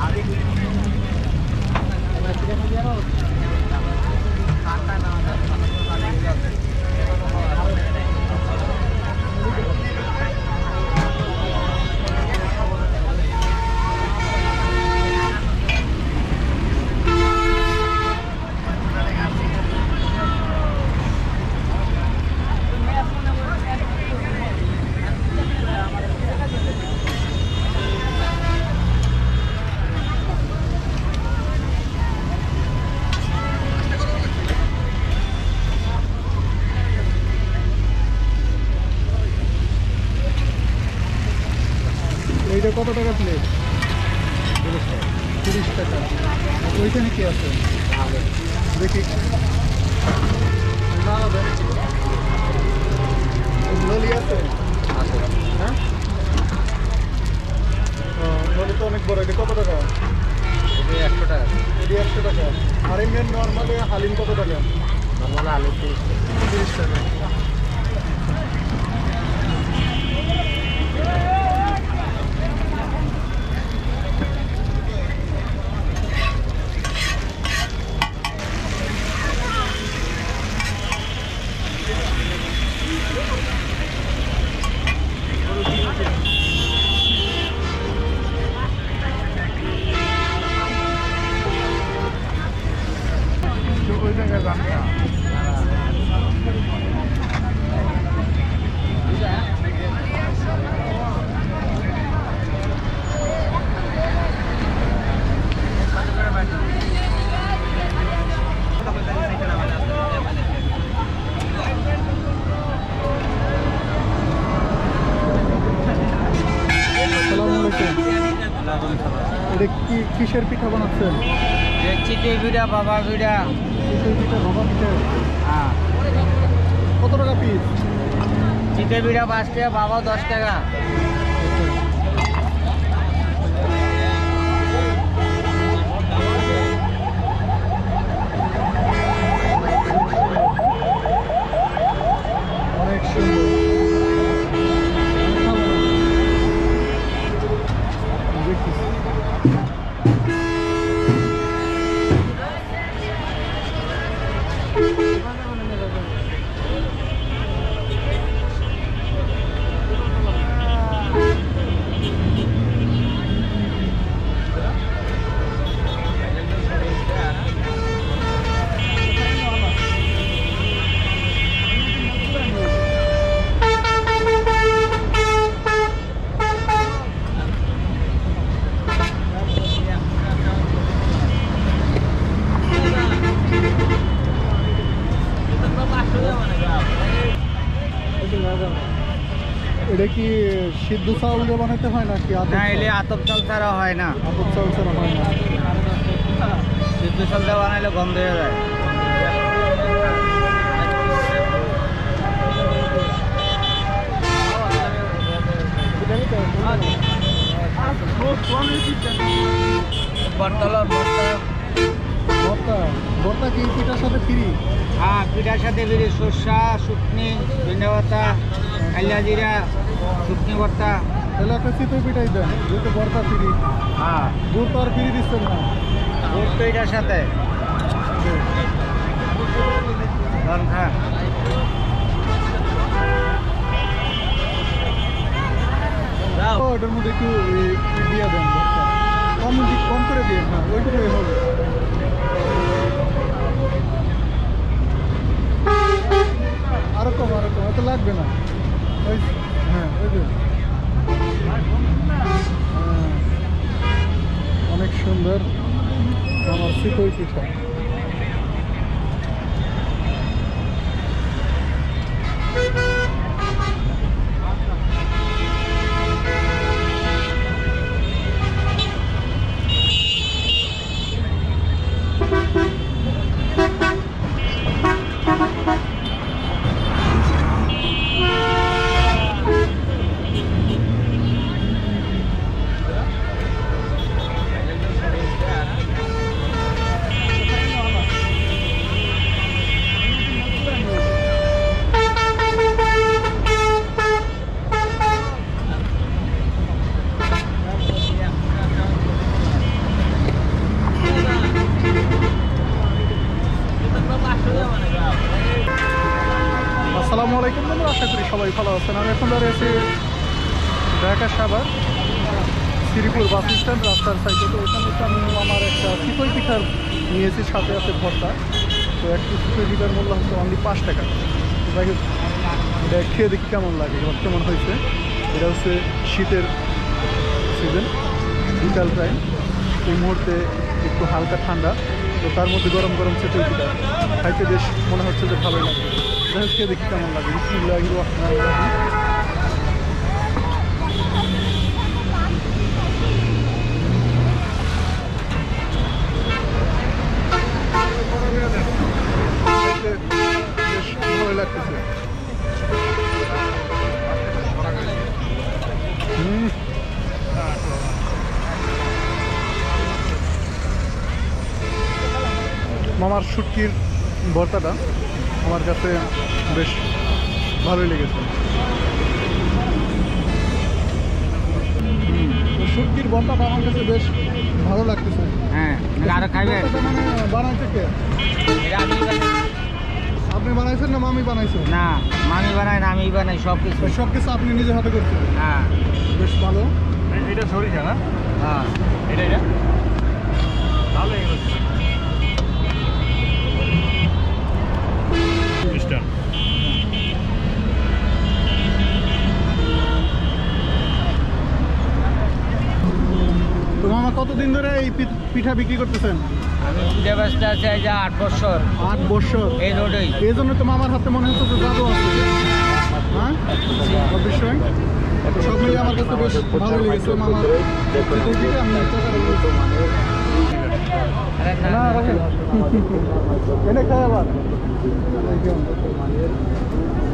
Abre. Abre. Abre. Abre. টাকা plate তিরিশ টাকা। আর ওইখানে কি আছে? দেখি। নলি আছে। হ্যাঁ? নলি তো অনেক বড়। এটা কত টাকা? একশো টাকা। এটি একশো টাকা। আর এমনি নর্মালি হালিম কত টাকা? নর্মাল আলু তিরিশ টাকা। এটা কি কিসের পিঠা বানাচ্ছেন? চিটি পিঠা বাবা পিঠা। কিসের পিঠা ভাপা পিঠা? হ্যাঁ। কত টাকা পিস চিটে পিঠা পাঁচ টাকা বাবা দশ টাকা। এটা কি সিদ্ধ চাউল দিয়ে বানাতে হয় নাকি না এলে আতপ চাল ছাড়া হয় না। আতপ চাল ছাড়া হয় না। সিদ্ধ চাল দিয়ে বানাইলে গন্ধ হয়ে যায় বর্তলার বর্তা ভর্তা ভর্তা কি পিঠার সাথে ফ্রি হ্যাঁ পিঠার সাথে বেরিয়ে সর্ষা শুকনি ধনিয়া পাতা কালিয়া জিরা শুকনি ভর্তা। তাহলে একটা চিতই পিঠাই দেন যেহেতু ভর্তা ফ্রি হ্যাঁ। গুড় তো আর ফ্রি দিচ্ছেন না। গুড় তো এটার সাথে। ধন খা ও, এটার মধ্যে একটু দিয়ে দেন কম কম করে দিয়ে হ্যাঁ ওইটুকুই হবে। কম আরও এত লাগবে না। ওই হ্যাঁ ওই যে। হ্যাঁ। অনেক সুন্দর। আমার চিতই পিঠা। ভালো আছেন। আমি এখন দাঁড়িয়ে ঢাকা সাভার, শ্রীপুর বাস স্ট্যান্ড, রাস্তার সাইডে। তো এখানে তো আমি আমার একটা চিতই পিঠার নিয়েছি, সাথে আছে ভর্তা। তো একটি চিতই পিঠার মূল্য হচ্ছে অনলি পাঁচ টাকা। তো যাই হোক, এটা খেয়ে দেখি কেমন লাগে কেমন হয়েছে। এটা হচ্ছে শীতের সিজন বিকাল টাইম এই মুহূর্তে একটু হালকা ঠান্ডা। তো তার মধ্যে গরম গরম চিতই পিঠা। খাইতে বেশ মনে হচ্ছে যে ভালোই লাগবে। হোক দেখি কেমন লাগে লাগতেছে হুম। মামার শুটকির ভর্তাটা আমার কাছে বেশ ভালোই লেগেছে। শুটকির ভর্তাটা আমার কাছে বেশ ভালো লাগতেছে। হ্যাঁ আরও ভর্তাটা মানে বানাইছে কে? আমি বানাই। আপনি বানাইছেন না মামি বানাইছেন না মামি বানাই না আমি বানাই সব কিছু সব কিছু আপনি নিজে হাতে করছেন। হ্যাঁ। বেশ ভালো। এটা সরিষা না? হ্যাঁ। এটা এটা? তাহলে মিস্টার মামা কতদিন ধরে এই পিঠা বিক্রি করতেছেন আমি পূজা ব্যস্ত আছে এই যে আট বছর আট বছর এই রোডেই এই জন্য তো মামার হাতে মনে হচ্ছে জাদু আছে হ্যাঁ অবশ্যই সব মিলিয়ে আমার কাছে বেশ ভালো লেগেছে মামার আমি টাকাটা বলছি। আরে না, না